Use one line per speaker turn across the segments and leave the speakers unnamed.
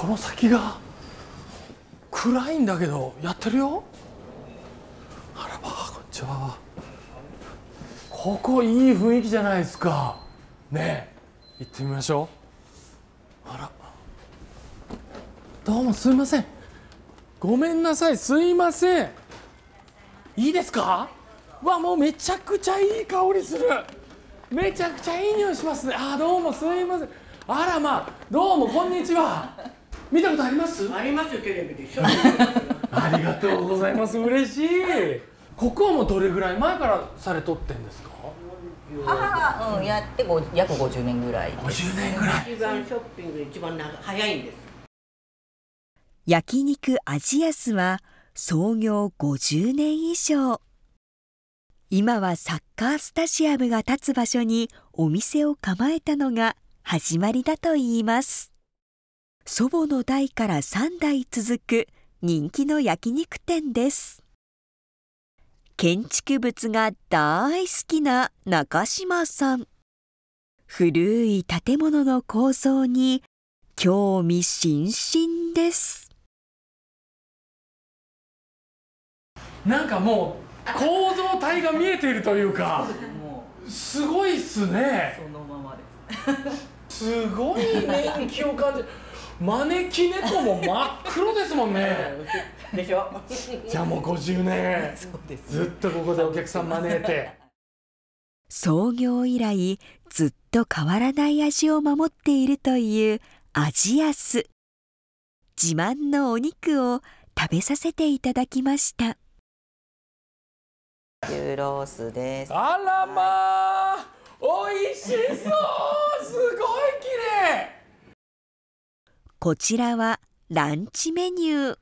この先が暗いんだけどやってるよ。あらまあこんにちは。ここいい雰囲気じゃないですか。ねえ行ってみましょう。あら。どうもすいません。ごめんなさい。すいません。いいですか？わもうめちゃくちゃいい香りする。めちゃくちゃいい匂いしますね。あどうもすいません。あらまあどうもこんにちは。見たことあります？
ありますよテレビでしょ。
ありがとうございます。嬉しい。ここはもうどれぐらい前からされとってんですか？
母が、うん、やってご約50年ぐらい
50年ぐらい。
一番ショッピング一番長早いんです。
焼肉アジアスは創業50年以上。今はサッカースタジアムが建つ場所にお店を構えたのが始まりだといいます祖母の代から3代続く人気の焼肉店です。建築物が大好きな中島さん。古い建物の構造に興味津々です。
なんかもう構造体が見えているというか
も
すごいっすね。
う そのままです。
すごい年季を感じる招き猫も真っ黒ですもんね。
でしょ？
じゃあもう50年。
そうです。
ずっとここでお客さん招いて。
創業以来ずっと変わらない味を守っているというアジアス。自慢のお肉を食べさせていただきました。
牛ロースです。
あらまあ美味しそうすごい綺麗
こちらはランチメニュー。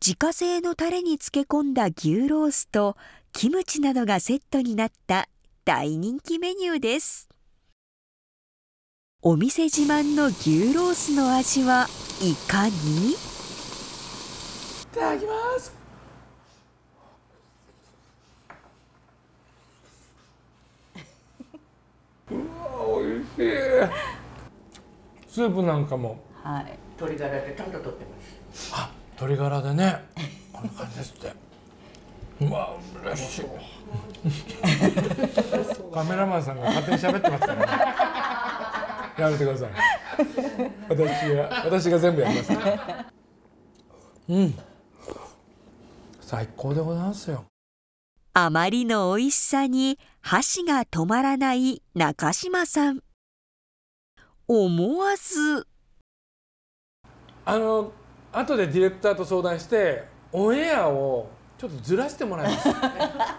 自家製のタレに漬け込んだ牛ロースとキムチなどがセットになった大人気メニューです。お店自慢の牛ロースの味はいかに？
いただきます。うわ美味しい。スープなんかも。
はい。
鶏ガラでちゃんと取ってます。
あ鶏ガラでね。こんな感じですって。うわ嬉しい。カメラマンさんが勝手に喋ってますからね。やめてください。私が私が全部やりますから。うん。最高でございますよ。
あまりの美味しさに箸が止まらない中島さん。思わず
あの後でディレクターと相談してオンエアをちょっとずらしてもらいます。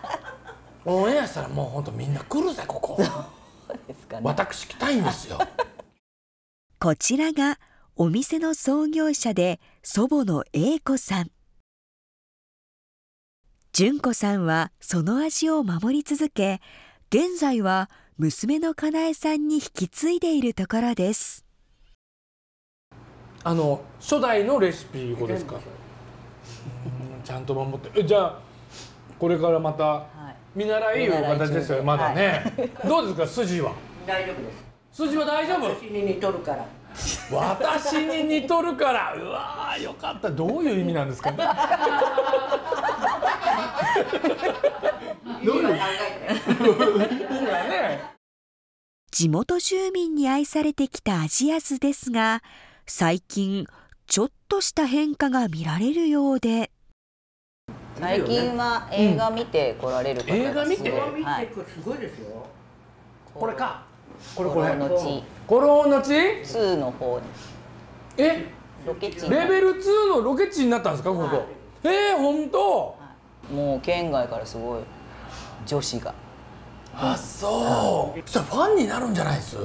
オンエアしたらもう本当みんな来るぜここ。
ね。
私来たいんですよ。
こちらがお店の創業者で祖母の英子さん。純子さんはその味を守り続け現在は娘のかなえさんに引き継いでいるところです
あの初代のレシピいうことですか？うん。ちゃんと守って。えじゃあこれからまた
はい。
見習いいう形ですよねまだね、どうですか筋は？
大丈夫です。
筋は大丈夫？
私に似とるから。
私に似とるから。うわーよかった。どういう意味なんですか？ね
どう考えて。
ね。
地元住民に愛されてきたアジアスですが最近ちょっとした変化が見られるようで。
最近は映画見て来られる方が
映画見て？
すごい
見て
はい。
すごいですよ
これか。これこれ。
のち
コロのち
2の方に。
え？
ロケ地に。
レベル2のロケ地になったんですか？ここ。えー、本当？
もう県外からすごい。女子が。
あそう。そしたらファンになるんじゃないです？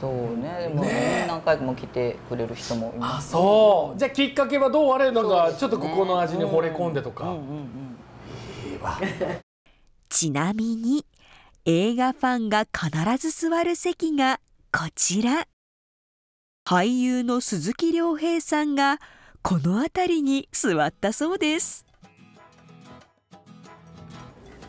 そうね。でも
ねえ
何回も来てくれる人もい
あ
ます。
そう。じゃあきっかけはどうあれなん
そうですね。
かちょっとここの味に惚れ込んでとか、いいわ。
ちなみに映画ファンが必ず座る席がこちら。俳優の鈴木亮平さんがこの辺りに座ったそうです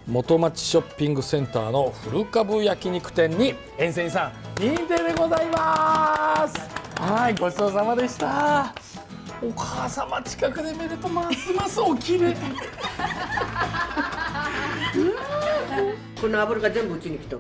元町ショッピングセンターの古株焼肉店に遠征さん認定でございます。はいごちそうさまでした。お母様近くで見るとますますお綺麗
この油が全部うちに来と